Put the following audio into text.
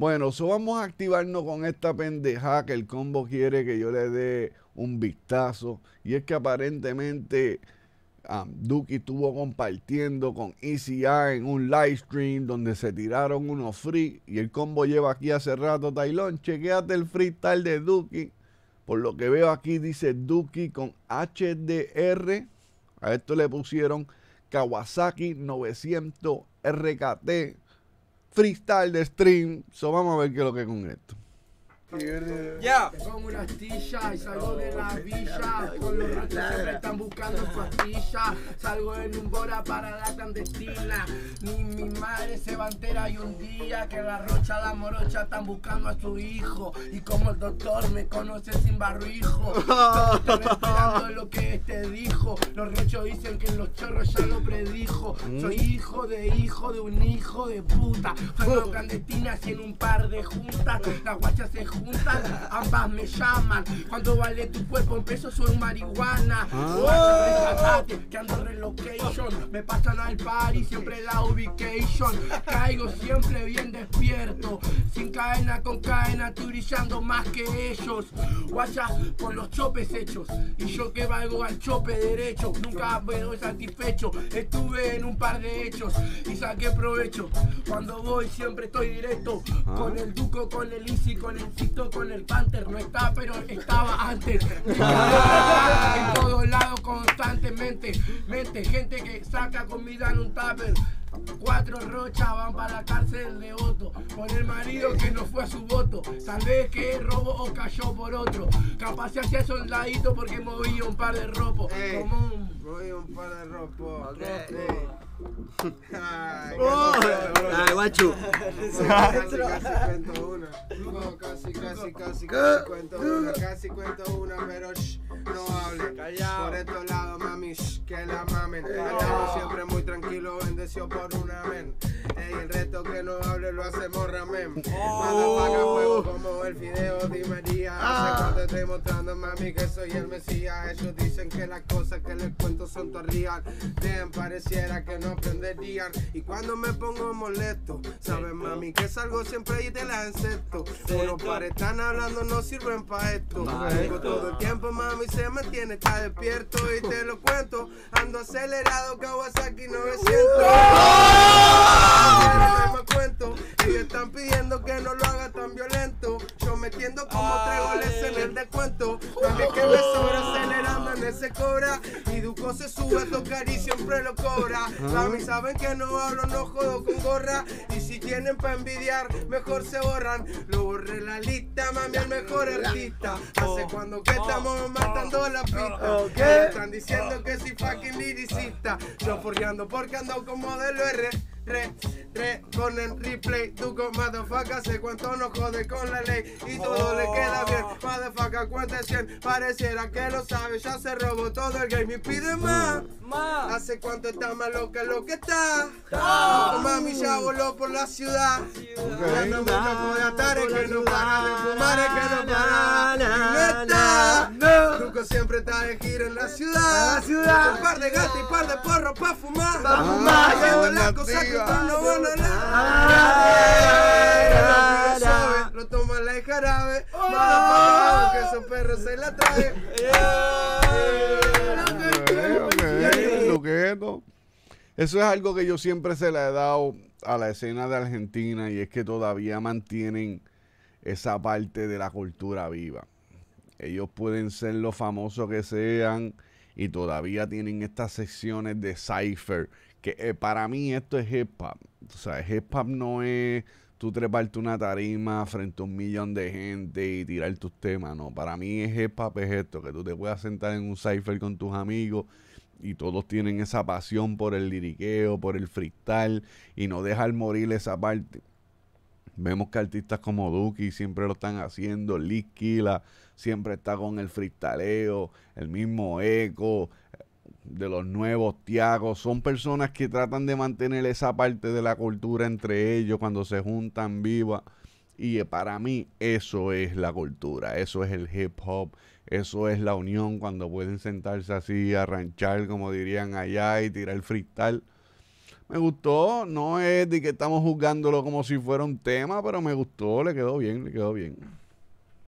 Bueno, so vamos a activarnos con esta pendeja que el combo quiere que yo le dé un vistazo. Y es que aparentemente um, Duki estuvo compartiendo con ECI en un live stream donde se tiraron unos free. Y el combo lleva aquí hace rato, Tailón. Chequéate el freestyle de Duki. Por lo que veo aquí dice Duki con HDR. A esto le pusieron Kawasaki 900 RKT freestyle de stream. So vamos a ver qué es lo que es con esto. Ya. Con una astilla y salgo de la villa. Con los rachos siempre están buscando su astilla. Salgo en un bora para la clandestina. Ni mi madre se va entera y un día que la rocha, la morocha están buscando a su hijo. Y como el doctor me conoce sin barrijo. Esperando lo que este dijo. Los rochos dicen que los chorros ya lo predijo. Soy hijo de hijo de un hijo de puta. Salgo clandestinas y en un par de juntas. Las guachas se ambas me llaman. Cuando vale tu cuerpo en peso soy marihuana. Rescatate, que ando relocation. Me pasan al party, siempre la ubication. Caigo siempre bien despierto. Sin cadena con cadena, estoy brillando más que ellos. Guacha, con los chopes hechos. Y yo que valgo al chope derecho. Nunca me doy satisfecho. Estuve en un par de hechos y saqué provecho. Cuando voy siempre estoy directo. Con el duco, con el easy, con el con el panther. No está, pero estaba antes. en todos lados constantemente. Mente, gente que saca comida en un tupper. Cuatro rochas van para la cárcel de Otto Por el marido que no fue a su voto Tal vez que robó o cayó por otro Capaz se hacía soldadito porque movía un par de ropos. Como un... Voy un par de ropa. Ok. Ay, Oh, Dale, guachu. Casi, casi cuento una. No, casi, casi, casi, casi cuento una. Casi cuento una, pero shh, no hable. Por estos lados, mami, shh, que la mamen. Andamos siempre muy tranquilo, bendecido por un amén. Ey, el resto que no hable lo hacemos ramen. Motherfucker, juego como el fideo de María. Hace cuánto estoy mostrando, mami, que soy el mesías. Ellos dicen que las cosas que les cuento son real. Bien, pareciera que no aprenderían. Y cuando me pongo molesto, sabes, mami, que salgo siempre y te la encesto. Unos pares están hablando, no sirven pa' esto. Tengo todo el tiempo, mami, se me tiene, está despierto y te lo cuento. Ando acelerado, Kawasaki 900. Ese cobra. Y Duco se sube a tocar y siempre lo cobra. Mami, saben que no hablo, no jodo con gorra. Y si tienen pa' envidiar, mejor se borran. Lo borré la lista, mami, el mejor artista. Hace cuando que estamos matando la pista. Están diciendo que soy fucking liricista. Yo forjando porque ando como modelo R. Re, re, con el replay, tú con motherfucker, sé cuánto no jode con la ley. Y todo le queda bien, motherfucker, cuenta 100, pareciera que lo sabe, ya se robó todo el game y pide más, Más. hace cuánto está más loca lo que está, mami ya voló por la ciudad, ya no me loco de atar, es que no para de fumar, es que no para, no está, Tuco siempre está de gira en la ciudad, La ciudad. un par de gatos y par de porros pa' fumar, Pa' fumar. haciendo las cosas que no. Van a toma la jarabe. Que esos perros se la trae. Eso es algo que yo siempre se le he dado a la escena de Argentina y es que todavía mantienen esa parte de la cultura viva. Ellos pueden ser lo famosos que sean y todavía tienen estas secciones de cipher que eh, para mí esto es hip hop. O sea, hip hop no es tú treparte una tarima frente a un millón de gente y tirar tus temas, no. Para mí es hip hop es esto, que tú te puedas sentar en un cipher con tus amigos y todos tienen esa pasión por el liriqueo, por el freestyle y no dejar morir esa parte. Vemos que artistas como Duki siempre lo están haciendo, Liz Kila siempre está con el freestaleo, el mismo Eco, de los nuevos Tiagos, son personas que tratan de mantener esa parte de la cultura entre ellos cuando se juntan viva. Y eh, para mí eso es la cultura, eso es el hip hop, eso es la unión cuando pueden sentarse así a ranchar, como dirían allá, y tirar freestyle. Me gustó, no es de que estamos juzgándolo como si fuera un tema, pero me gustó, le quedó bien, le quedó bien.